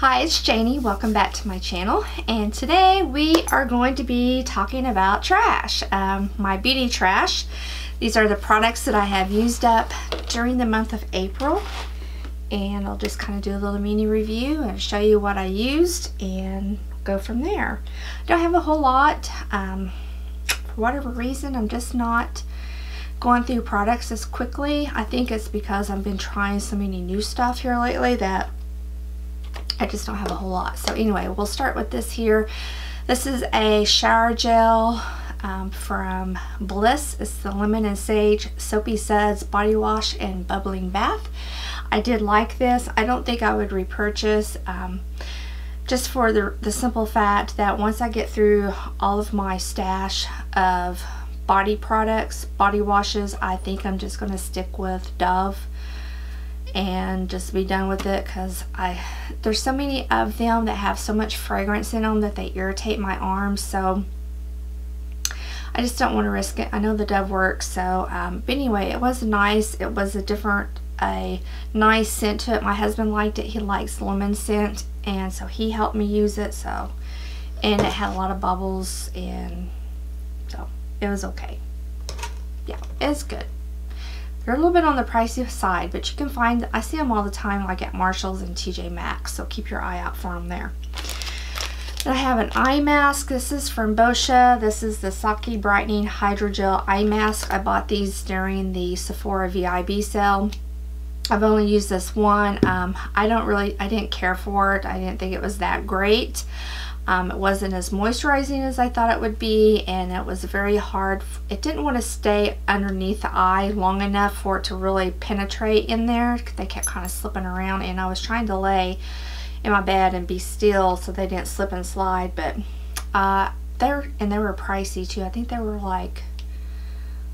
Hi, it's Janie. Welcome back to my channel. And today we are going to be talking about trash, um, my beauty trash. These are the products that I have used up during the month of April. And I'll just kind of do a little mini review and show you what I used and go from there. I don't have a whole lot. Um, for whatever reason, I'm just not going through products as quickly. I think it's because I've been trying so many new stuff here lately that I just don't have a whole lot. So anyway, we'll start with this here. This is a shower gel um, from Bliss. It's the Lemon and Sage Soapy Suds Body Wash and Bubbling Bath. I did like this. I don't think I would repurchase um, just for the, the simple fact that once I get through all of my stash of body products, body washes, I think I'm just going to stick with Dove and just be done with it because I there's so many of them that have so much fragrance in them that they irritate my arms so I just don't want to risk it. I know the Dove works so um, but anyway it was nice. It was a different a nice scent to it. My husband liked it. He likes lemon scent and so he helped me use it so and it had a lot of bubbles and so it was okay. Yeah it's good they're a little bit on the pricey side, but you can find, I see them all the time like at Marshall's and TJ Maxx, so keep your eye out for them there. Then I have an eye mask. This is from Boscia. This is the Sake Brightening Hydrogel Eye Mask. I bought these during the Sephora VIB sale. I've only used this one. Um, I don't really, I didn't care for it. I didn't think it was that great. Um, it wasn't as moisturizing as I thought it would be and it was very hard. It didn't want to stay underneath the eye long enough for it to really penetrate in there. They kept kind of slipping around and I was trying to lay in my bed and be still so they didn't slip and slide but uh, they're and they were pricey too. I think they were like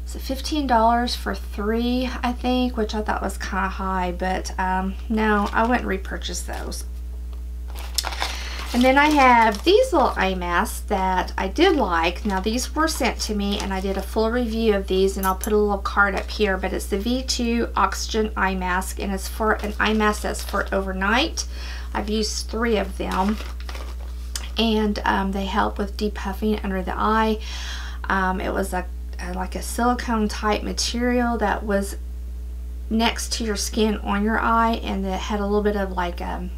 so $15 for three I think which I thought was kind of high but um, no I wouldn't repurchase those and then I have these little eye masks that I did like. Now these were sent to me and I did a full review of these and I'll put a little card up here. But it's the V2 Oxygen Eye Mask and it's for an eye mask that's for overnight. I've used three of them and um, they help with depuffing under the eye. Um, it was a, a, like a silicone type material that was next to your skin on your eye and it had a little bit of like a um,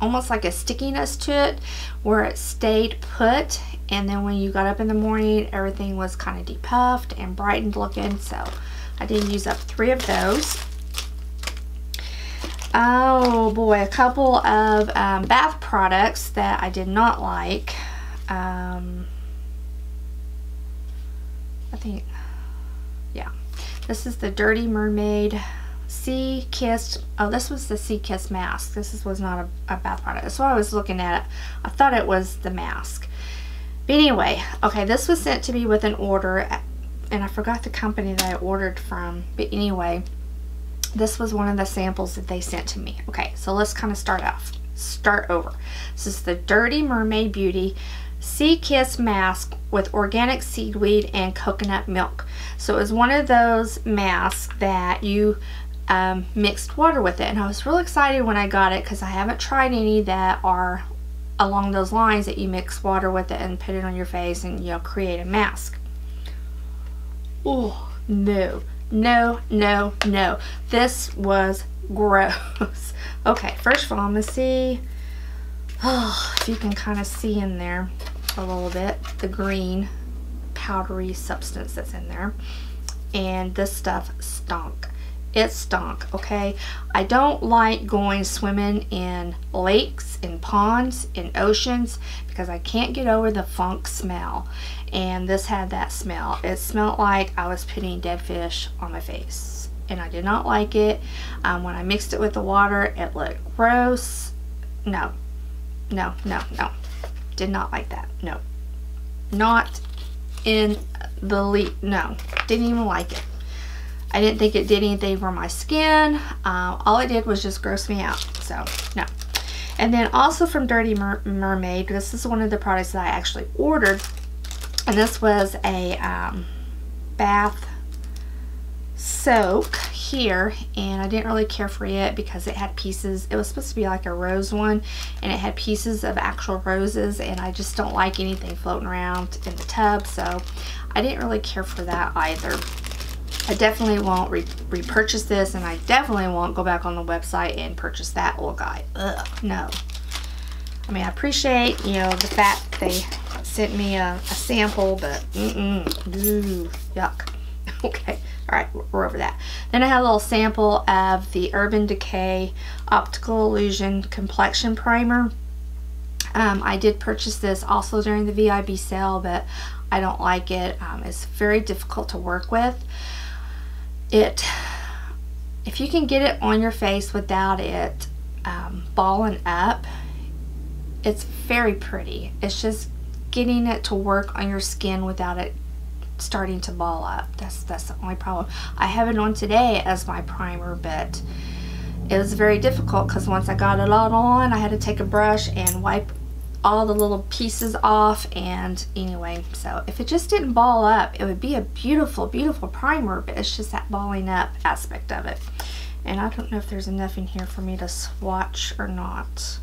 almost like a stickiness to it where it stayed put and then when you got up in the morning everything was kind of depuffed and brightened looking so I did use up three of those. Oh boy a couple of um, bath products that I did not like um, I think yeah this is the Dirty Mermaid Sea Kissed, oh this was the Sea Kiss mask. This was not a, a bath product. That's why I was looking at it. I thought it was the mask. But anyway, okay, this was sent to me with an order, and I forgot the company that I ordered from. But anyway, this was one of the samples that they sent to me. Okay, so let's kind of start off. Start over. This is the Dirty Mermaid Beauty Sea Kiss Mask with organic seaweed and coconut milk. So it was one of those masks that you um, mixed water with it. And I was real excited when I got it because I haven't tried any that are along those lines that you mix water with it and put it on your face and you know create a mask. Oh no, no, no, no. This was gross. okay, first of all, I'm gonna see oh, if you can kind of see in there a little bit the green powdery substance that's in there. And this stuff stunk it stunk okay? I don't like going swimming in lakes in ponds in oceans because I can't get over the funk smell. And this had that smell. It smelled like I was putting dead fish on my face and I did not like it. Um, when I mixed it with the water it looked gross. No. No no no. Did not like that. No. Not in the lead no. Didn't even like it I didn't think it did anything for my skin. Uh, all it did was just gross me out. So, no. And then also from Dirty Mer Mermaid, this is one of the products that I actually ordered. And this was a um, bath soak here and I didn't really care for it because it had pieces it was supposed to be like a rose one and it had pieces of actual roses and I just don't like anything floating around in the tub so I didn't really care for that either I definitely won't re repurchase this and I definitely won't go back on the website and purchase that little guy Ugh, no. I mean I appreciate you know the fact they sent me a, a sample but mm-mm, yuck. Okay all right we're over that. Then I had a little sample of the Urban Decay Optical Illusion Complexion Primer. Um, I did purchase this also during the VIB sale but I don't like it. Um, it's very difficult to work with it if you can get it on your face without it um, balling up it's very pretty it's just getting it to work on your skin without it starting to ball up. That's that's the only problem. I have it on today as my primer, but it was very difficult because once I got it all on, I had to take a brush and wipe all the little pieces off and anyway so if it just didn't ball up it would be a beautiful beautiful primer but it's just that balling up aspect of it and I don't know if there's enough in here for me to swatch or not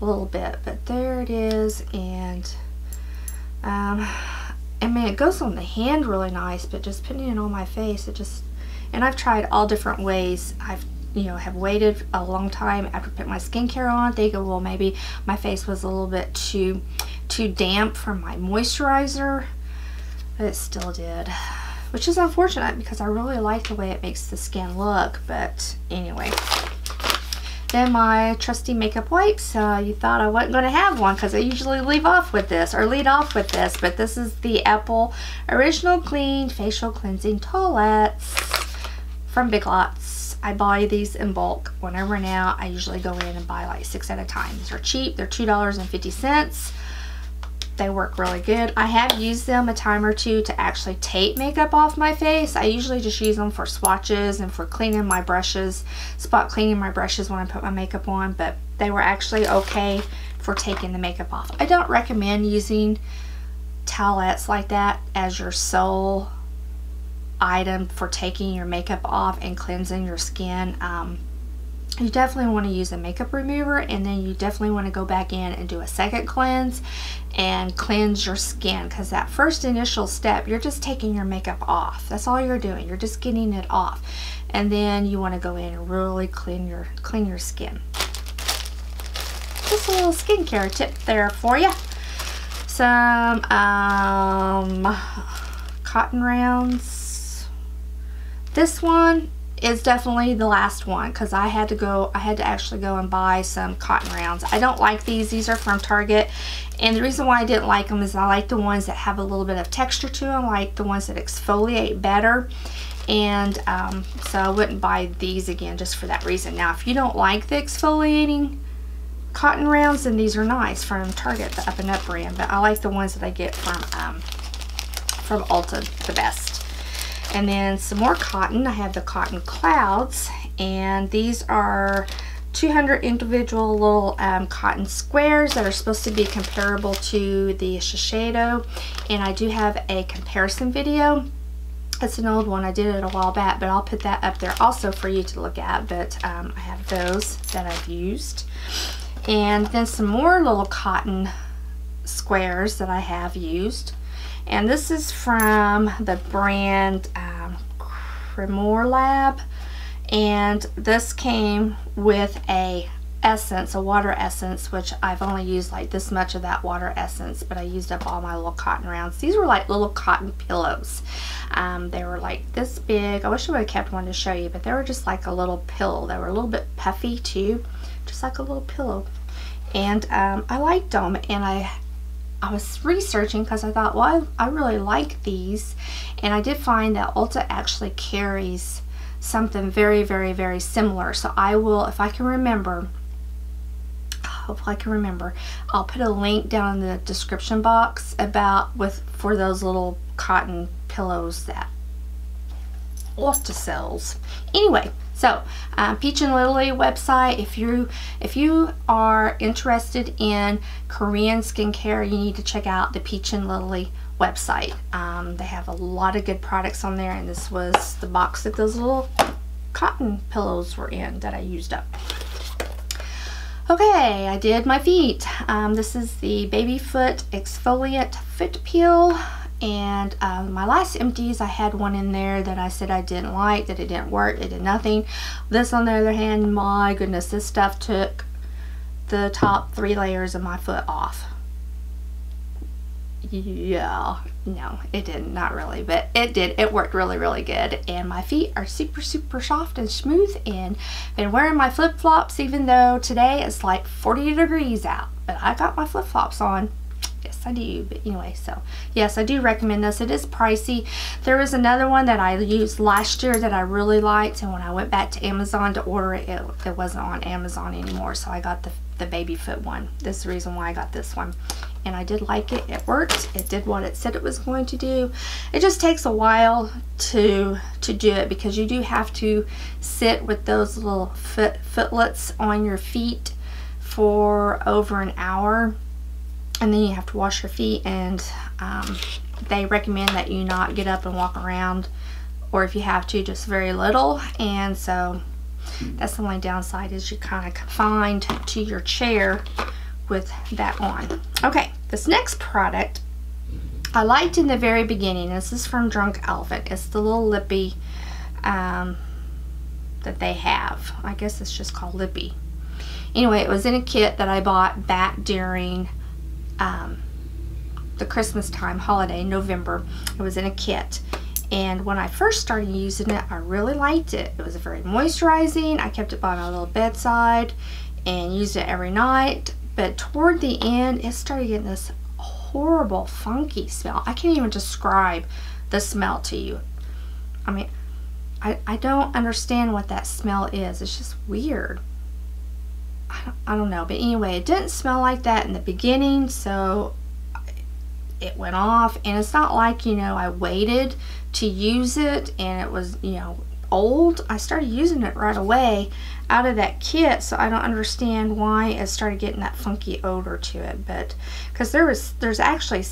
a little bit but there it is and um, I mean, it goes on the hand really nice, but just putting it on my face, it just, and I've tried all different ways. I've, you know, have waited a long time after putting my skincare on, thinking, well, maybe my face was a little bit too, too damp from my moisturizer, but it still did, which is unfortunate because I really like the way it makes the skin look, but anyway. Then my trusty makeup wipes. Uh, you thought I wasn't going to have one because I usually leave off with this or lead off with this. But this is the Epielle Original Clean Facial Cleansing Towelettes from Big Lots. I buy these in bulk. Whenever now, I usually go in and buy like six at a time. These are cheap. They're $2.50. They work really good. I have used them a time or two to actually tape makeup off my face. I usually just use them for swatches and for cleaning my brushes, spot cleaning my brushes when I put my makeup on, but they were actually okay for taking the makeup off. I don't recommend using towelettes like that as your sole item for taking your makeup off and cleansing your skin. Um, you definitely want to use a makeup remover and then you definitely want to go back in and do a second cleanse and cleanse your skin because that first initial step you're just taking your makeup off. That's all you're doing you're just getting it off. And then you want to go in and really clean your clean your skin. Just a little skincare tip there for you some um, cotton rounds this one is definitely the last one because I had to go I had to actually go and buy some cotton rounds. I don't like these these are from Target and the reason why I didn't like them is I like the ones that have a little bit of texture to them like the ones that exfoliate better and um, so I wouldn't buy these again just for that reason. Now if you don't like the exfoliating cotton rounds then these are nice from Target the up and up brand but I like the ones that I get from um, from Ulta the best and then some more cotton. I have the Cotton Clouds, and these are 200 individual little um, cotton squares that are supposed to be comparable to the Shiseido. And I do have a comparison video. It's an old one. I did it a while back, but I'll put that up there also for you to look at. But um, I have those that I've used. And then some more little cotton squares that I have used. And this is from the brand um, Cremorlab. And this came with a essence, a water essence, which I've only used like this much of that water essence, but I used up all my little cotton rounds. These were like little cotton pillows. Um, they were like this big. I wish I would have kept one to show you, but they were just like a little pillow. They were a little bit puffy too, just like a little pillow. And um, I liked them, and I I was researching because I thought, well, I, I really like these. And I did find that Ulta actually carries something very, very, very similar. So I will, if I can remember, hopefully I can remember, I'll put a link down in the description box about with for those little cotton pillows that Ulta sells. Anyway, so, um, Peach and Lily website, if you if you are interested in Korean skincare, you need to check out the Peach and Lily website. Um, they have a lot of good products on there, and this was the box that those little cotton pillows were in that I used up. Okay, I did my feet. Um, this is the Baby Foot Exfoliant Foot Peel. And um, my last empties, I had one in there that I said I didn't like, that it didn't work, it did nothing. This, on the other hand, my goodness, this stuff took the top three layers of my foot off. Yeah no it did not really but it did it worked really really good. And my feet are super super soft and smooth and been wearing my flip-flops even though today it's like 40 degrees out but I got my flip-flops on yes I do but anyway so yes I do recommend this it is pricey there was another one that I used last year that I really liked and when I went back to Amazon to order it it, it wasn't on Amazon anymore so I got the the baby foot one this is the reason why I got this one and I did like it. It worked. It did what it said it was going to do. It just takes a while to to do it because you do have to sit with those little foot footlets on your feet for over an hour and then you have to wash your feet and um, they recommend that you not get up and walk around or if you have to just very little and so that's the only downside is you're kind of confined to your chair with that on. Okay, this next product I liked in the very beginning. This is from Drunk Elephant. It's the little Lippe um, that they have. I guess it's just called Lippe. Anyway, it was in a kit that I bought back during um, the Christmas time holiday, November. It was in a kit. And when I first started using it, I really liked it. It was very moisturizing. I kept it by my little bedside and used it every night. But toward the end, it started getting this horrible, funky smell. I can't even describe the smell to you. I mean, I, I don't understand what that smell is. It's just weird. I don't, I don't know. But anyway, it didn't smell like that in the beginning, so it went off. And it's not like, you know, I waited to use it and it was, you know, old. I started using it right away out of that kit so I don't understand why it started getting that funky odor to it but because there was there's actually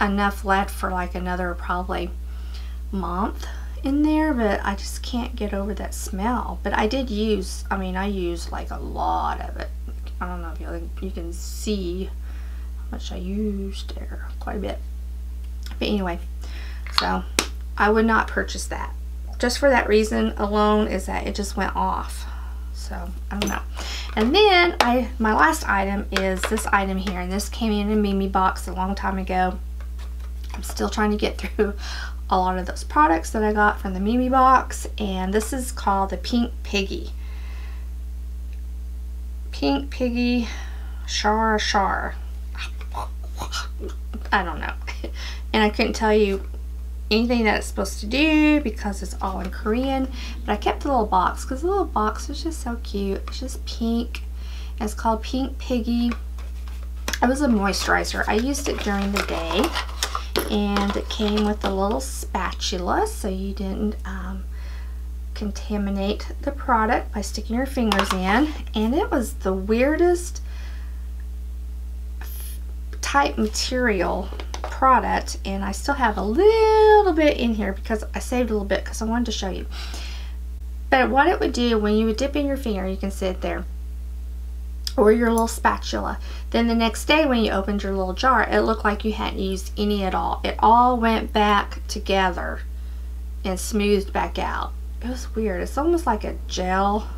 enough left for like another probably month in there but I just can't get over that smell but I did use I mean I used like a lot of it I don't know if you, you can see how much I used there quite a bit but anyway so I would not purchase that just for that reason alone is that it just went off so I don't know. And then I my last item is this item here. And this came in a Memebox a long time ago. I'm still trying to get through a lot of those products that I got from the Memebox. And this is called the Pink Piggy. Pink Piggy Char Char. I don't know. And I couldn't tell you anything that it's supposed to do because it's all in Korean. But I kept the little box because the little box was just so cute. It's just pink. And it's called Pink Piggy. It was a moisturizer. I used it during the day. And it came with a little spatula so you didn't um, contaminate the product by sticking your fingers in. And it was the weirdest type material product and I still have a little bit in here because I saved a little bit because I wanted to show you. But what it would do when you would dip in your finger, you can sit there or your little spatula. Then the next day when you opened your little jar, it looked like you hadn't used any at all. It all went back together and smoothed back out. It was weird. It's almost like a gel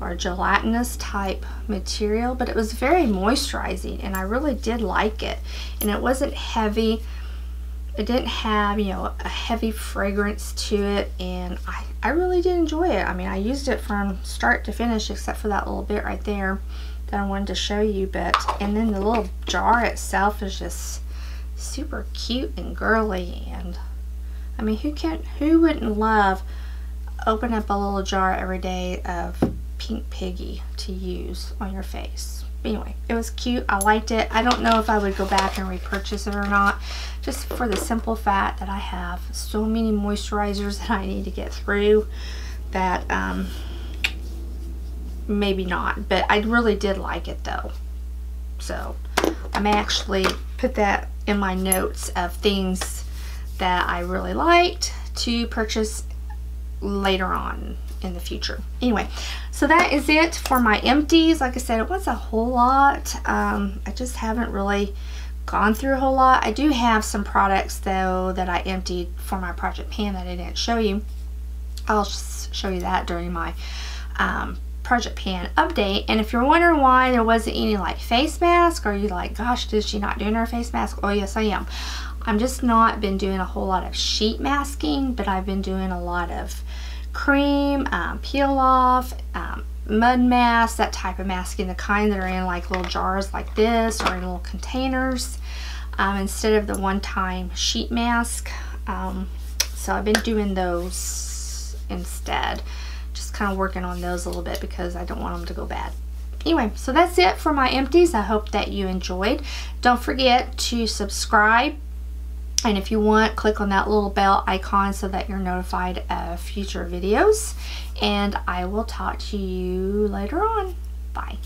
or gelatinous type material but it was very moisturizing and I really did like it and it wasn't heavy it didn't have you know a heavy fragrance to it and I, I really did enjoy it I mean I used it from start to finish except for that little bit right there that I wanted to show you but and then the little jar itself is just super cute and girly and I mean who can't, who wouldn't love open up a little jar every day of pink piggy to use on your face. Anyway, it was cute. I liked it. I don't know if I would go back and repurchase it or not. Just for the simple fact that I have so many moisturizers that I need to get through that um, maybe not. But I really did like it though. So I may actually put that in my notes of things that I really liked to purchase later on in the future. Anyway, so that is it for my empties. Like I said, it was a whole lot. Um, I just haven't really gone through a whole lot. I do have some products though that I emptied for my project pan that I didn't show you. I'll show you that during my um, project pan update. And if you're wondering why there wasn't any like face mask or you like, gosh, is she not doing her face mask? Oh yes, I am. I'm just not been doing a whole lot of sheet masking, but I've been doing a lot of cream, um, peel off, um, mud mask, that type of masking, the kind that are in like little jars like this or in little containers um, instead of the one-time sheet mask. Um, so I've been doing those instead. Just kind of working on those a little bit because I don't want them to go bad. Anyway, so that's it for my empties. I hope that you enjoyed. Don't forget to subscribe and if you want, click on that little bell icon so that you're notified of future videos. And I will talk to you later on. Bye.